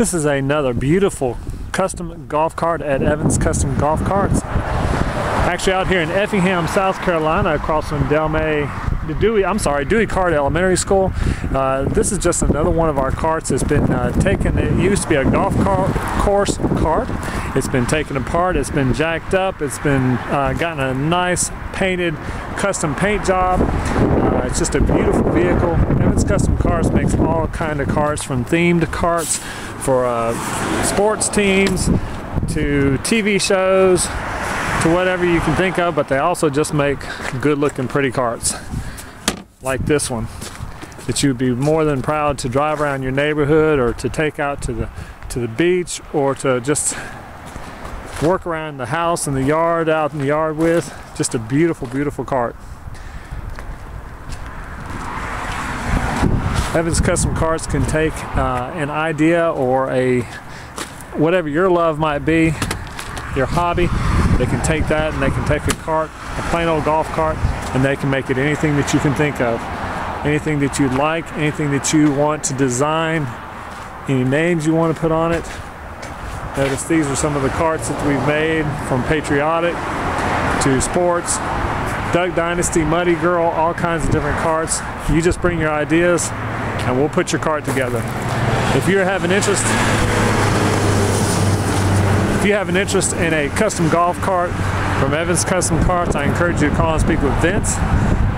This is another beautiful custom golf cart at Evans Custom Golf Carts. Actually out here in Effingham, South Carolina, across from Delmae, Dewey, I'm sorry, Dewey Cart Elementary School. Uh, this is just another one of our carts. that's been uh, taken, it used to be a golf cart, course cart. It's been taken apart, it's been jacked up, it's been uh, gotten a nice painted custom paint job. Uh, it's just a beautiful vehicle. Evans Custom Carts makes all kind of carts from themed carts for uh, sports teams to TV shows to whatever you can think of, but they also just make good looking pretty carts like this one that you'd be more than proud to drive around your neighborhood or to take out to the to the beach or to just work around the house and the yard out in the yard with. Just a beautiful beautiful cart Evans Custom Carts can take uh, an idea or a whatever your love might be your hobby they can take that and they can take a cart a plain old golf cart and they can make it anything that you can think of anything that you'd like anything that you want to design any names you want to put on it notice these are some of the carts that we've made from patriotic to sports Duck Dynasty, Muddy Girl, all kinds of different carts. You just bring your ideas and we'll put your cart together. If you have an interest, if you have an interest in a custom golf cart from Evans Custom Carts, I encourage you to call and speak with Vince.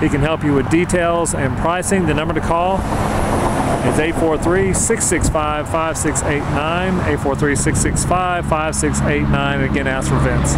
He can help you with details and pricing. The number to call is 843-665-5689, 843-665-5689. Again, ask for Vince.